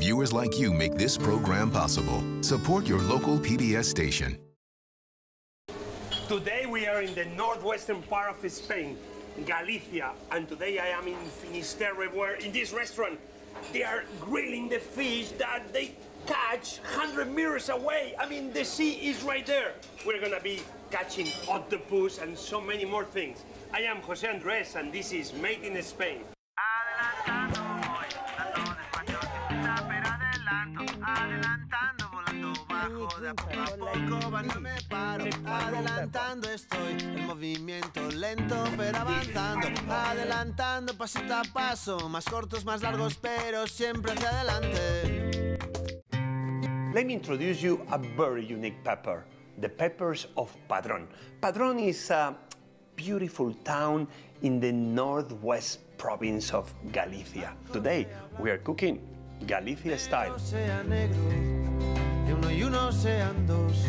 Viewers like you make this program possible. Support your local PBS station. Today we are in the northwestern part of Spain, Galicia, and today I am in Finisterre where in this restaurant they are grilling the fish that they catch 100 meters away. I mean, the sea is right there. We're gonna be catching octopus and so many more things. I am Jose Andres and this is Made in Spain. A poco a poco, va, no me paro, adelantando estoy, el movimiento lento pero avanzando, adelantando pasito a paso, más cortos, más largos, pero siempre hacia adelante. Let me introduce you a very unique pepper, the peppers of Padron. Padron is a beautiful town in the northwest province of Galicia. Today we are cooking Galicia style. Uno y uno sean dos,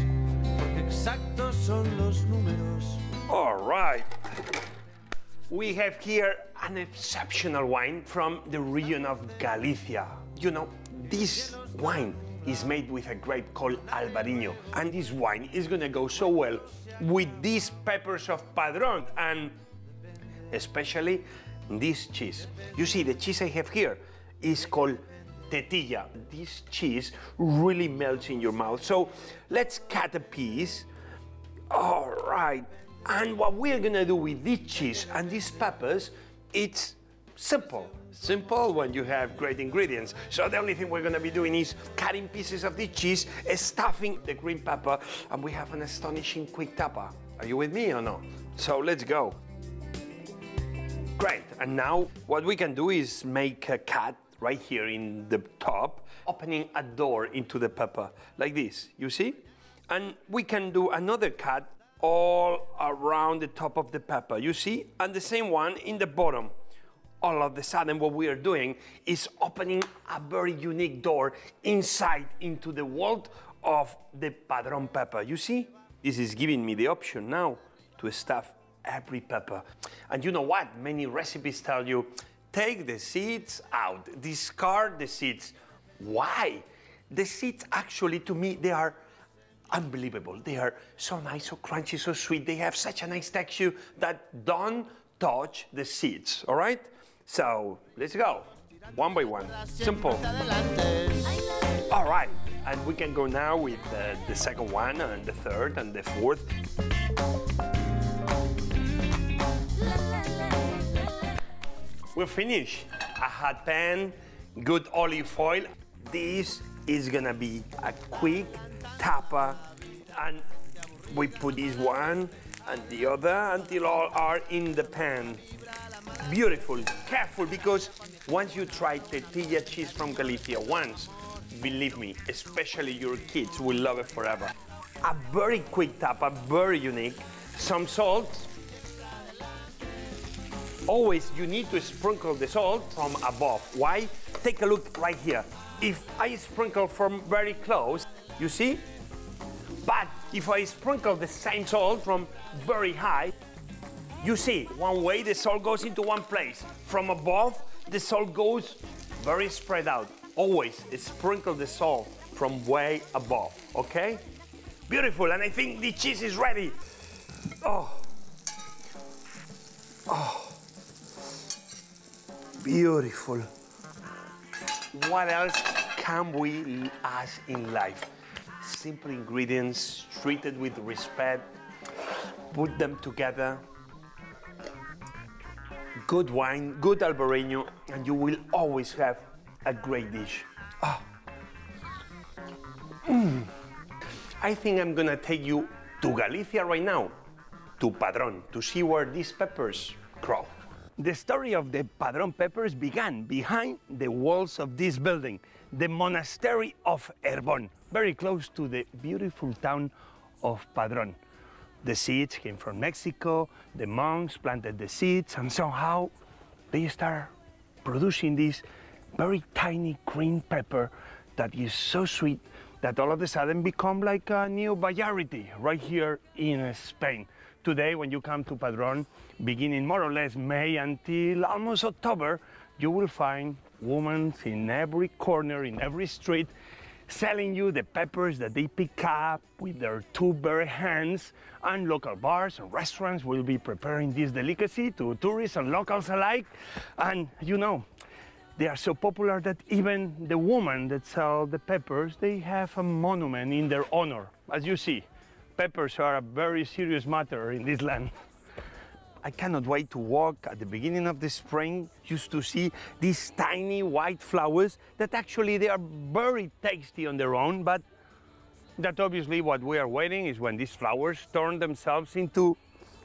porque exactos son los números. All right. We have here an exceptional wine from the region of Galicia. You know, this wine is made with a grape called Albarino, and this wine is gonna go so well with these peppers of Padron and especially this cheese. You see, the cheese I have here is called tetilla. This cheese really melts in your mouth. So let's cut a piece. All right. And what we're gonna do with this cheese and these peppers, it's simple. Simple when you have great ingredients. So the only thing we're gonna be doing is cutting pieces of the cheese, stuffing the green pepper, and we have an astonishing quick tapa. Are you with me or no? So let's go. Great, and now what we can do is make a cut right here in the top, opening a door into the pepper, like this, you see? And we can do another cut all around the top of the pepper, you see? And the same one in the bottom. All of a sudden, what we are doing is opening a very unique door inside into the world of the padron pepper. You see? This is giving me the option now to stuff every pepper. And you know what? Many recipes tell you take the seeds out, discard the seeds. Why? The seeds actually, to me, they are unbelievable. They are so nice, so crunchy, so sweet. They have such a nice texture that don't touch the seeds, all right? So let's go, one by one. Simple. All right, and we can go now with uh, the second one and the third and the fourth. We're finished. A hot pan, good olive oil. This is gonna be a quick tapa, and we put this one and the other until all are in the pan. Beautiful, careful, because once you try tetilla cheese from Galicia once, believe me, especially your kids will love it forever. A very quick tapa, very unique. Some salt, always you need to sprinkle the salt from above. Why? Take a look right here. If I sprinkle from very close, you see? But if I sprinkle the same salt from very high, you see, one way the salt goes into one place. From above, the salt goes very spread out. Always sprinkle the salt from way above, okay? Beautiful, and I think the cheese is ready. Oh. Beautiful. What else can we ask in life? Simple ingredients, treated with respect, put them together. Good wine, good Albarino, and you will always have a great dish. Ah. Mm. I think I'm gonna take you to Galicia right now, to Padron, to see where these peppers grow. The story of the Padron peppers began behind the walls of this building, the monastery of Herbon, very close to the beautiful town of Padron. The seeds came from Mexico, the monks planted the seeds, and somehow they start producing this very tiny green pepper that is so sweet that all of a sudden become like a new variety right here in Spain. Today, when you come to Padron, beginning more or less May until almost October, you will find women in every corner, in every street, selling you the peppers that they pick up with their two bare hands. And local bars and restaurants will be preparing this delicacy to tourists and locals alike. And you know, they are so popular that even the women that sell the peppers, they have a monument in their honor. As you see, peppers are a very serious matter in this land. I cannot wait to walk at the beginning of the spring just to see these tiny white flowers that actually they are very tasty on their own, but that obviously what we are waiting is when these flowers turn themselves into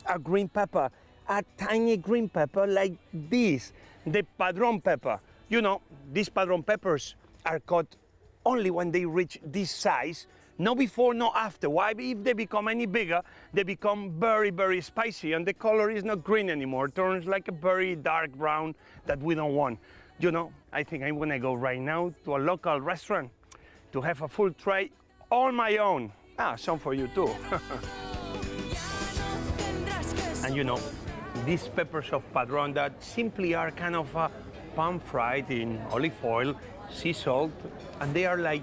a green pepper, a tiny green pepper like this, the padron pepper. You know, these padron peppers are cut only when they reach this size no before, no after. Why? If they become any bigger, they become very, very spicy and the color is not green anymore. It turns like a very dark brown that we don't want. You know, I think I'm gonna go right now to a local restaurant to have a full tray on my own. Ah, some for you too. and you know, these peppers of Padron that simply are kind of uh, pan fried in olive oil, sea salt, and they are like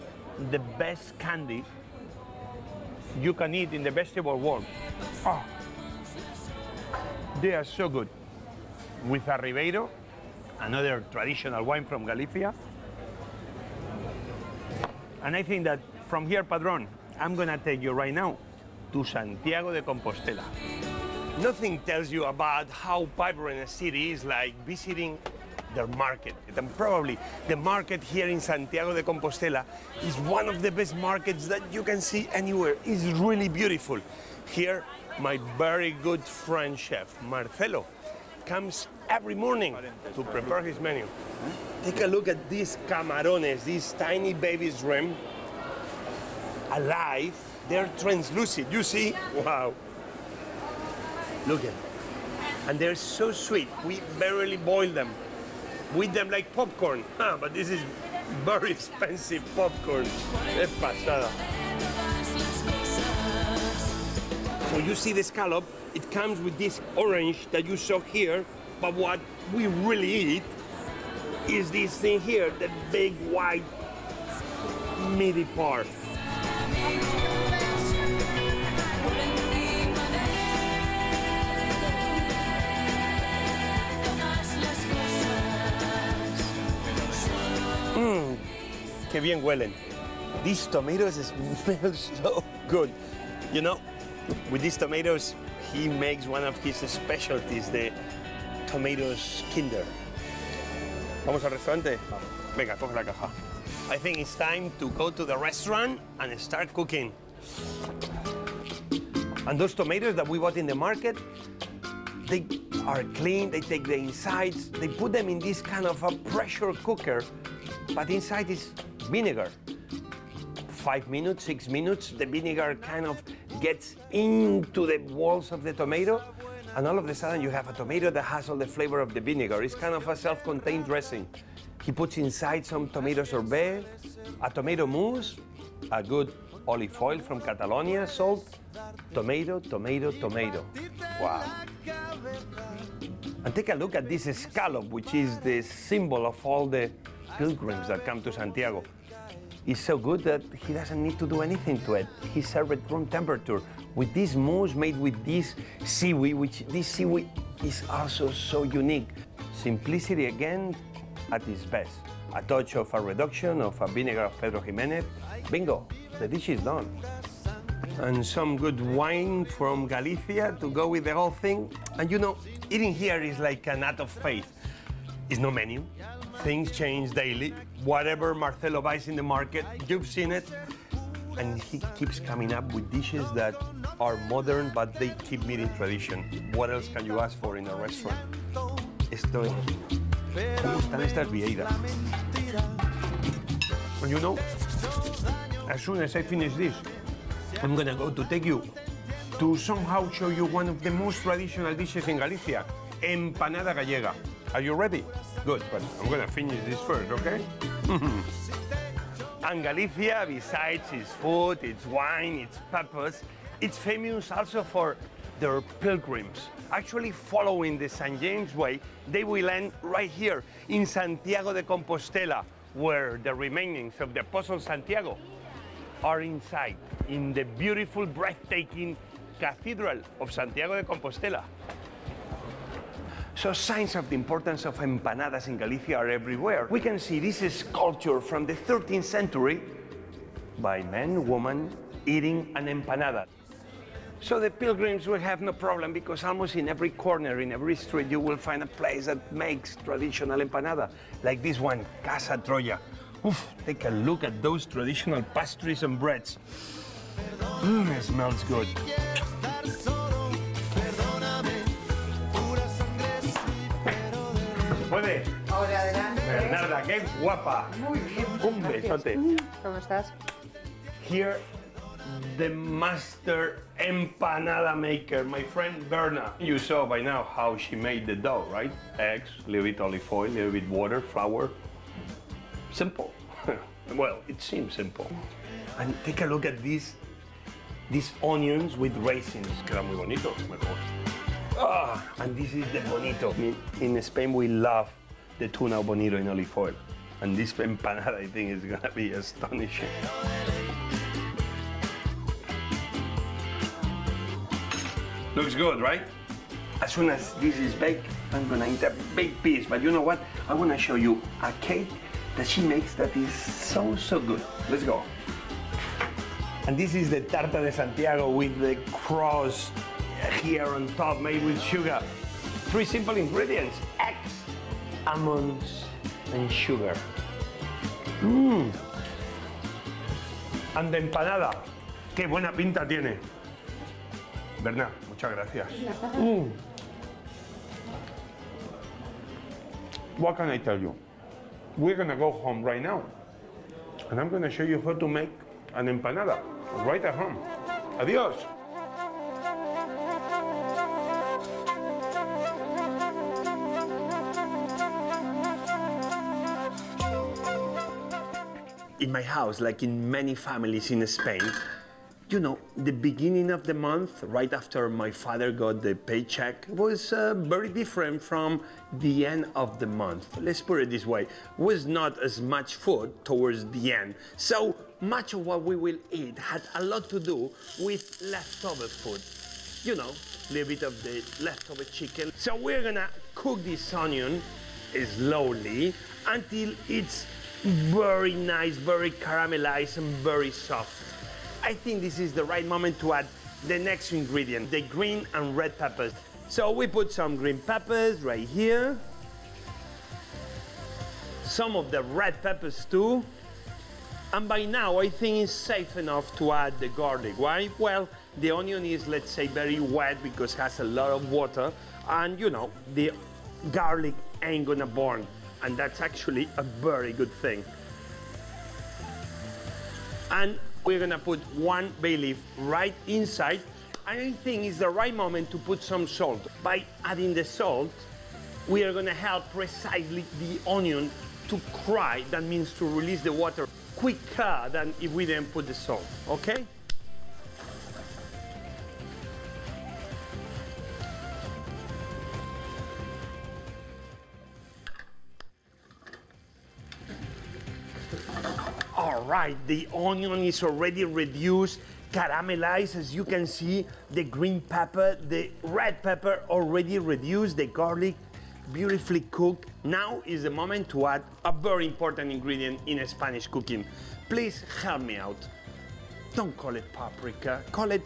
the best candy you can eat in the vegetable world. Oh, they are so good. With a Ribeiro, another traditional wine from Galicia. And I think that from here, Padron, I'm gonna take you right now to Santiago de Compostela. Nothing tells you about how vibrant a city is like visiting their market. And probably the market here in Santiago de Compostela is one of the best markets that you can see anywhere. It's really beautiful. Here, my very good friend chef, Marcelo, comes every morning to prepare his menu. Take a look at these camarones, these tiny baby shrimp, alive. They're translucent. You see? Wow. Look at them. and they're so sweet. We barely boil them with them like popcorn. Ah, but this is very expensive popcorn. Es pasada. So you see the scallop, it comes with this orange that you saw here, but what we really eat is this thing here, the big white meaty part. Qué bien huelen. These tomatoes smell so good. You know, with these tomatoes, he makes one of his specialties, the tomatoes kinder. ¿Vamos al restaurante? Venga, coge la caja. I think it's time to go to the restaurant and start cooking. And those tomatoes that we bought in the market, they are clean, they take the insides, they put them in this kind of a pressure cooker but inside is vinegar. Five minutes, six minutes, the vinegar kind of gets into the walls of the tomato, and all of a sudden you have a tomato that has all the flavor of the vinegar. It's kind of a self-contained dressing. He puts inside some tomato sorbet, a tomato mousse, a good olive oil from Catalonia, salt, tomato, tomato, tomato. Wow. And take a look at this scallop, which is the symbol of all the pilgrims that come to Santiago. It's so good that he doesn't need to do anything to it. He served at room temperature with this mousse made with this seaweed, which this seaweed is also so unique. Simplicity again at its best. A touch of a reduction of a vinegar of Pedro Ximénez. Bingo, the dish is done. And some good wine from Galicia to go with the whole thing. And you know, eating here is like an act of faith. It's no menu, Things change daily. Whatever Marcelo buys in the market, you've seen it. And he keeps coming up with dishes that are modern, but they keep meeting tradition. What else can you ask for in a restaurant? Esto es... ¿Cómo están estas vieiras? And you know, as soon as I finish this, I'm gonna go to take you to somehow show you one of the most traditional dishes in Galicia, empanada gallega. Are you ready? Good, but I'm gonna finish this first, okay? and Galicia, besides its food, its wine, its peppers, it's famous also for they're pilgrims. Actually, following the St. James Way, they will end right here in Santiago de Compostela, where the remainings of the Apostle Santiago are inside, in the beautiful, breathtaking Cathedral of Santiago de Compostela. So signs of the importance of empanadas in Galicia are everywhere. We can see this is sculpture from the 13th century by men, woman eating an empanada. So the pilgrims will have no problem because almost in every corner, in every street, you will find a place that makes traditional empanada, like this one, Casa Troya. Oof, take a look at those traditional pastries and breads. Mmm, it smells good. Ahora adelante. Bernarda, qué guapa. Muy bien. Un gracias. besote. ¿Cómo estás? Here, the master empanada maker, my friend Berna. You saw by now how she made the dough, right? Eggs, a little bit olive oil, a little bit water, flour. Simple. well, it seems simple. And take a look at these, these onions with raisins. Queda muy bonito, mejor. Ah, and this is the bonito. In, in Spain, we love the tuna bonito in olive oil. And this empanada, I think, is gonna be astonishing. Looks good, right? As soon as this is baked, I'm gonna eat a big piece. But you know what? I wanna show you a cake that she makes that is so, so good. Let's go. And this is the tarta de Santiago with the cross here on top, made with sugar. Three simple ingredients: almonds, and sugar. Mmm. And the empanada. Qué buena pinta tiene. Berna, muchas gracias. Mm. What can I tell you? We're gonna go home right now. And I'm gonna show you how to make an empanada right at home. Adios. In my house, like in many families in Spain, you know, the beginning of the month, right after my father got the paycheck, was uh, very different from the end of the month. Let's put it this way: was not as much food towards the end. So much of what we will eat had a lot to do with leftover food. You know, a little bit of the leftover chicken. So we're gonna cook this onion slowly until it's very nice, very caramelized, and very soft. I think this is the right moment to add the next ingredient, the green and red peppers. So we put some green peppers right here. Some of the red peppers too. And by now, I think it's safe enough to add the garlic. Why? Well, the onion is, let's say, very wet because it has a lot of water. And you know, the garlic ain't gonna burn. And that's actually a very good thing. And we're gonna put one bay leaf right inside. And I think it's the right moment to put some salt. By adding the salt, we are gonna help precisely the onion to cry. That means to release the water quicker than if we didn't put the salt, okay? Right, the onion is already reduced, caramelized, as you can see. The green pepper, the red pepper already reduced, the garlic beautifully cooked. Now is the moment to add a very important ingredient in Spanish cooking. Please help me out. Don't call it paprika, call it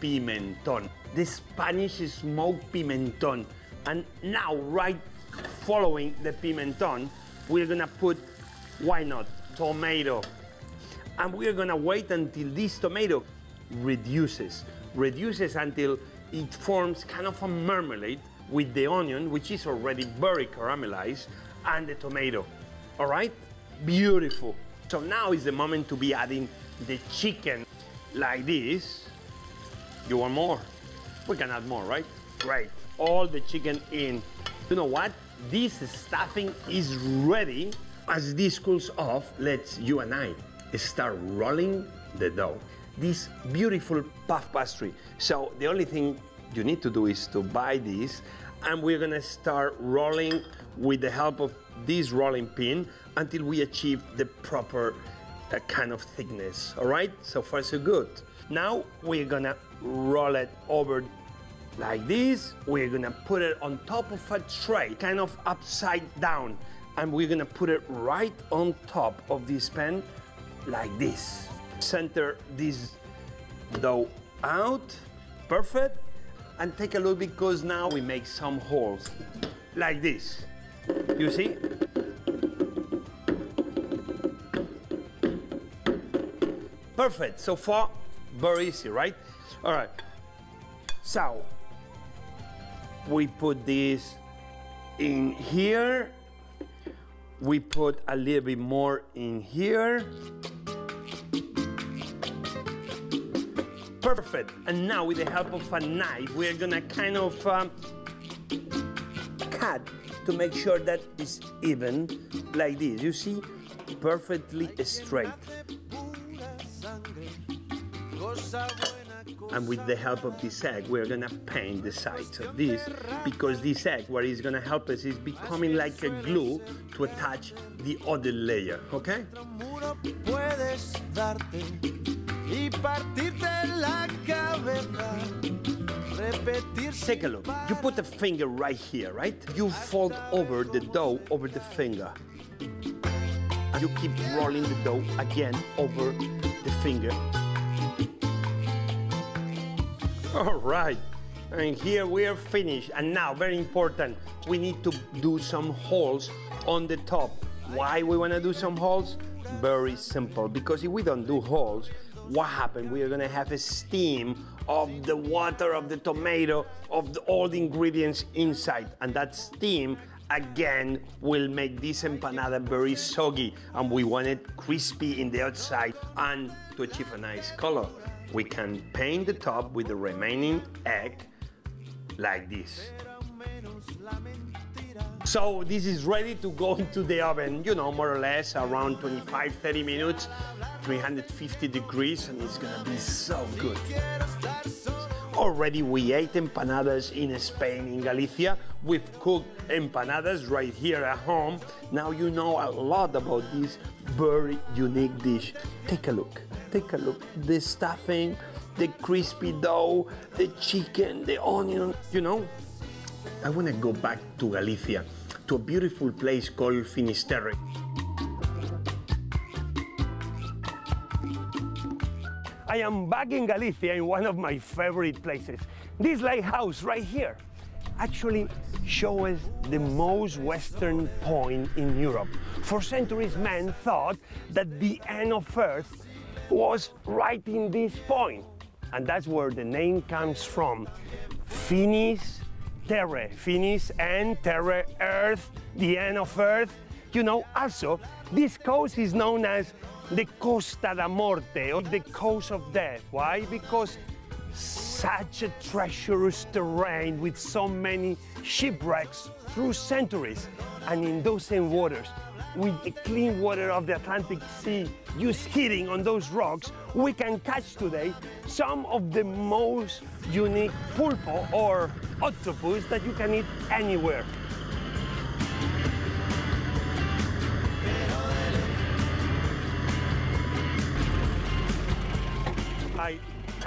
pimentón. The Spanish smoked pimentón. And now, right following the pimentón, we're gonna put, why not, tomato. And we're gonna wait until this tomato reduces, reduces until it forms kind of a marmalade with the onion, which is already very caramelized, and the tomato. All right? Beautiful. So now is the moment to be adding the chicken like this. You want more? We can add more, right? Great. All the chicken in. You know what? This stuffing is ready. As this cools off, let's you and I start rolling the dough. This beautiful puff pastry. So the only thing you need to do is to buy this, and we're gonna start rolling with the help of this rolling pin until we achieve the proper uh, kind of thickness. All right, so far so good. Now we're gonna roll it over like this. We're gonna put it on top of a tray, kind of upside down, and we're gonna put it right on top of this pan like this. Center this dough out, perfect. And take a look because now we make some holes like this. You see? Perfect, so far, very easy, right? All right, so we put this in here. We put a little bit more in here. Perfect. And now with the help of a knife, we're gonna kind of um, cut to make sure that it's even like this. You see? Perfectly straight. And with the help of this egg, we're gonna paint the sides of this because this egg, what is gonna help us is becoming like a glue to attach the other layer, okay? muro puedes darte y partirte la cabeza. Repetirse Take a look. You put a finger right here, right? You fold over the dough over the finger. And you keep rolling the dough again over the finger. All right. And here we are finished. And now, very important, we need to do some holes on the top. Why we want to do some holes? Very simple. Because if we don't do holes, what happens? We are going to have a steam of the water, of the tomato, of the, all the ingredients inside. And that steam, again, will make this empanada very soggy. And we want it crispy in the outside. And to achieve a nice color, we can paint the top with the remaining egg like this. So this is ready to go into the oven, you know, more or less around 25, 30 minutes, 350 degrees, and it's gonna be so good. Already we ate empanadas in Spain, in Galicia. We've cooked empanadas right here at home. Now you know a lot about this very unique dish. Take a look, take a look. The stuffing, the crispy dough, the chicken, the onion, you know. I want to go back to Galicia, to a beautiful place called Finisterre. I am back in Galicia in one of my favorite places. This lighthouse right here actually shows the most western point in Europe. For centuries, men thought that the end of Earth was right in this point. And that's where the name comes from. Finis terre, finis and terre, earth, the end of earth. You know, also, this coast is known as the Costa da Morte, or the coast of death. Why? Because such a treacherous terrain with so many shipwrecks through centuries. And in those same waters, with the clean water of the Atlantic Sea just hitting on those rocks, we can catch today some of the most unique pulpo or octopus that you can eat anywhere.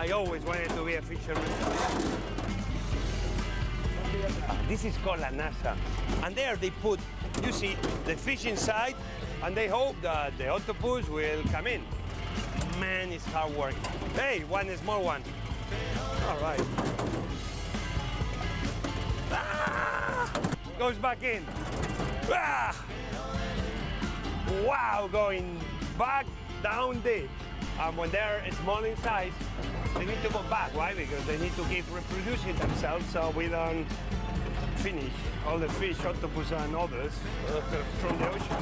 I always wanted to be a fisherman. This is called a nasa. And there they put, you see, the fish inside, and they hope that the octopus will come in. Man, it's hard work. Hey, one small one. All right. Ah! Goes back in. Ah! Wow, going back down deep. And when they're small in size, they need to go back, right? Because they need to keep reproducing themselves so we don't finish all the fish, octopus and others uh, from the ocean.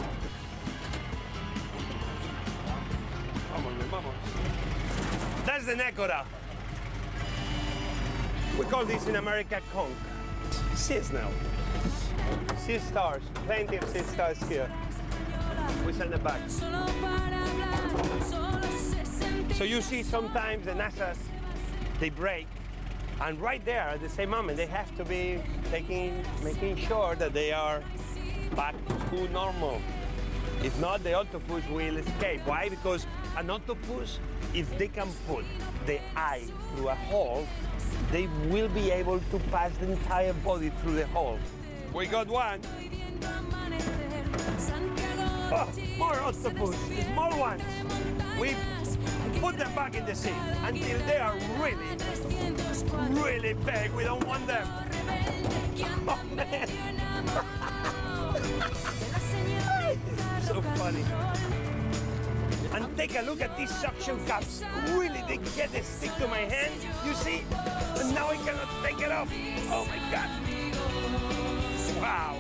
That's the necora. We call this in America conch. Sea snail. Sea stars, plenty of sea stars here. We send it back. So you see sometimes the nasa's, they break And right there, at the same moment, they have to be taking, making sure that they are back to normal. If not, the octopus will escape. Why? Because an octopus, if they can put the eye through a hole, they will be able to pass the entire body through the hole. We got one. Oh, more octopus, small ones. We put them back in the sea until they are really, really big. We don't want them. Oh, so funny. And take a look at these suction cups. Really, they get the stick to my hand, you see? And now I cannot take it off. Oh my God. Wow.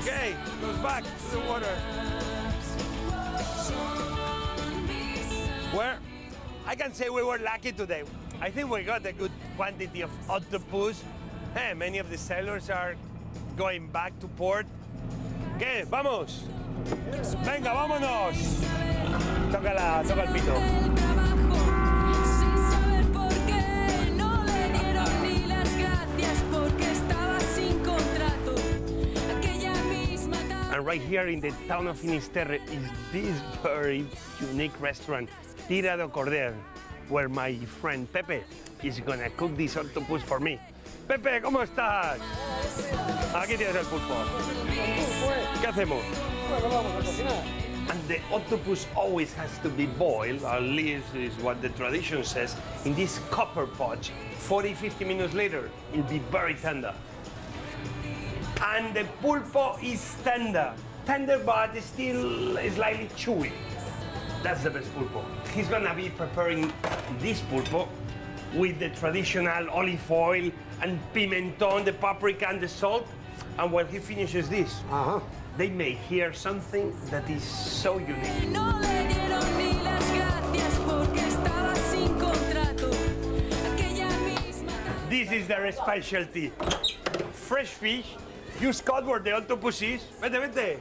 Okay, goes back to the water. Where? I can say we were lucky today. I think we got a good quantity of octopus. Hey, many of the sailors are going back to port. ¿Qué? ¿Vamos? Venga, vámonos. Toca, la, toca el pito. And right here in the town of Finisterre is this very unique restaurant, Tira do Cordel, where my friend Pepe is gonna cook this octopus for me. Pepe, ¿cómo estás? Aquí tienes el pulpo. ¿Qué hacemos? And the octopus always has to be boiled, at least is what the tradition says, in this copper pot. 40, 50 minutes later, it'll be very tender. And the pulpo is tender. Tender, but still slightly chewy. That's the best pulpo. He's gonna be preparing this pulpo with the traditional olive oil and pimenton, the paprika and the salt. And when he finishes this, uh-huh. they may hear something that is so unique. No le dieron ni las gracias porque estaba sin contrato. Aquella misma tarde. This is their specialty. Fresh fish. You spot where the octopus is. Vete, vete.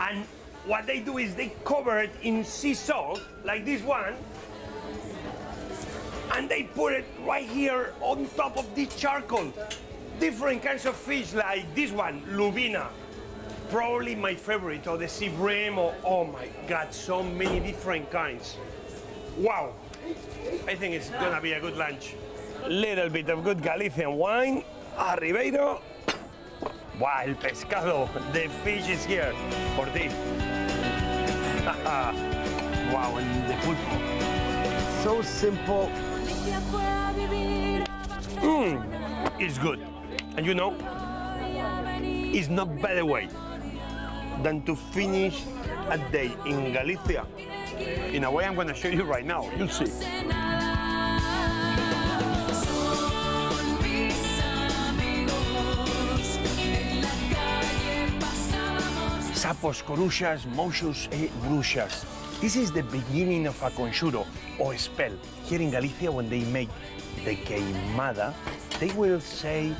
And what they do is they cover it in sea salt, like this one. And they put it right here on top of this charcoal. Different kinds of fish, like this one, lubina. Probably my favorite, or the sea bream, or oh my god, so many different kinds. Wow. I think it's gonna be a good lunch. Little bit of good Galician wine. A Ribeiro. Wow, pescado. The fish is here for this. wow, and the pulpo. So simple. Barcelona. It's good. And you know, it's not better way than to finish a day in Galicia in a way I'm gonna show you right now. You'll see. Sapos, coruchas, mochos e bruxas. This is the beginning of a conjuro or spell. Here in Galicia, when they make the queimada, they will say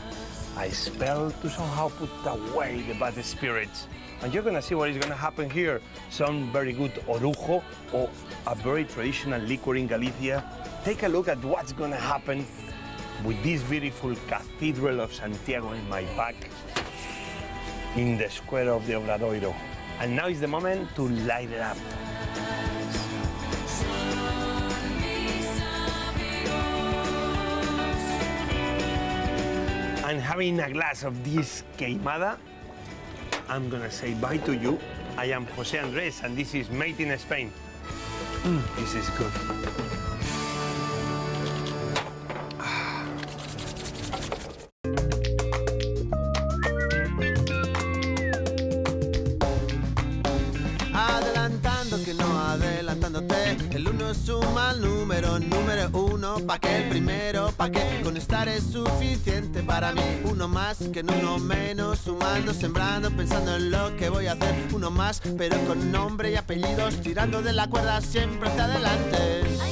a spell to somehow put away the bad spirits. And you're gonna see what is gonna happen here. Some very good orujo or a very traditional liquor in Galicia. Take a look at what's gonna happen with this beautiful Cathedral of Santiago in my back in the square of the Obradoiro. And now is the moment to light it up. And having a glass of this queimada, I'm gonna say bye to you. I am Jose Andres, and this is Made in Spain. Mm, this is good. Pa' que con estar es suficiente para mí. Uno más que en uno menos Sumando, sembrando, pensando en lo que voy a hacer. Uno más, pero con nombre y apellidos Tirando de la cuerda siempre hacia adelante